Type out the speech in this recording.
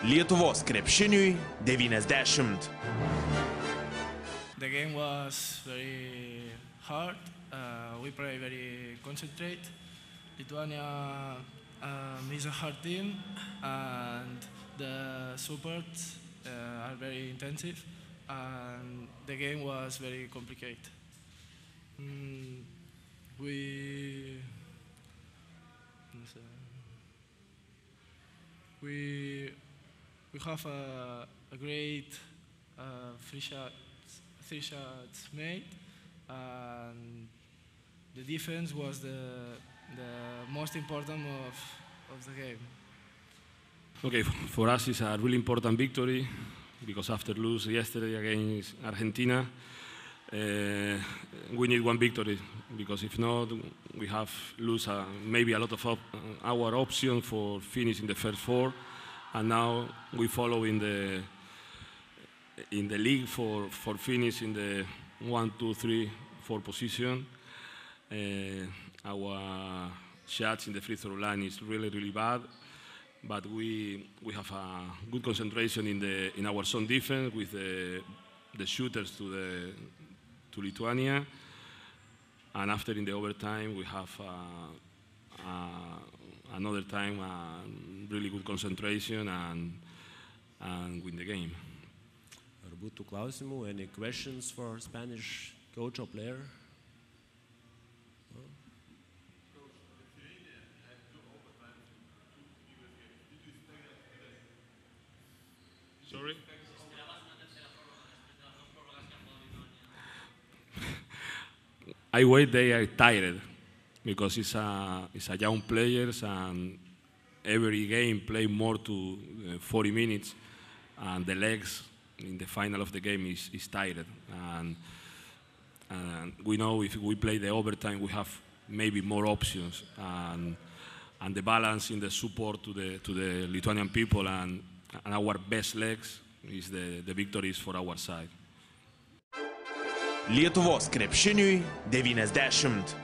Lietuvos krepšiniui 90. The game was very hard. Uh, we play very concentrate. Lithuania um, is a hard team, and the support uh, are very intensive, and the game was very complicated. Mm, we we we have a, a great uh, three three shots made, and the defense was the the most important of of the game. Okay, for us it's a really important victory because after lose yesterday against Argentina, uh, we need one victory because if not, we have lose uh, maybe a lot of op- our option for finishing the first four, and now we follow in the in the league for for finish in the one, two, three, four position. Uh, our shots in the free throw line is really really bad but we we have a good concentration in the in our zone defense with the the shooters to the to Lithuania, and after in the overtime we have uh, uh, another time uh, really good concentration and and win the game. Ar būtų klausimų, any questions for Spanish coach or player? Sorry. I wait they are tired because it's a it's a young players and every game play more to uh, 40 minutes and the legs in the final of the game is, is tired and and we know if we play the overtime we have maybe more options and and the balance in the support to the to the Lithuanian people and, and our best legs is the, the victories for our side. Lietuvos krepšiniui 90.